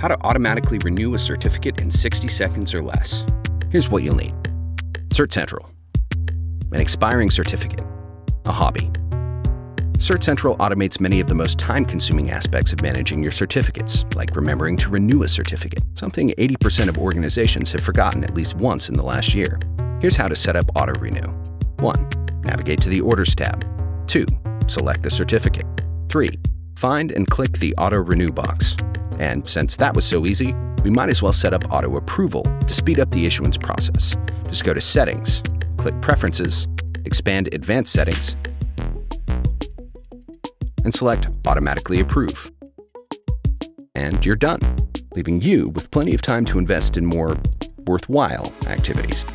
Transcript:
how to automatically renew a certificate in 60 seconds or less. Here's what you'll need. CertCentral, an expiring certificate, a hobby. CertCentral automates many of the most time-consuming aspects of managing your certificates, like remembering to renew a certificate, something 80% of organizations have forgotten at least once in the last year. Here's how to set up Auto Renew. 1. Navigate to the Orders tab. 2. Select the certificate. 3. Find and click the Auto Renew box. And since that was so easy, we might as well set up Auto Approval to speed up the issuance process. Just go to Settings, click Preferences, expand Advanced Settings, and select Automatically Approve. And you're done, leaving you with plenty of time to invest in more worthwhile activities.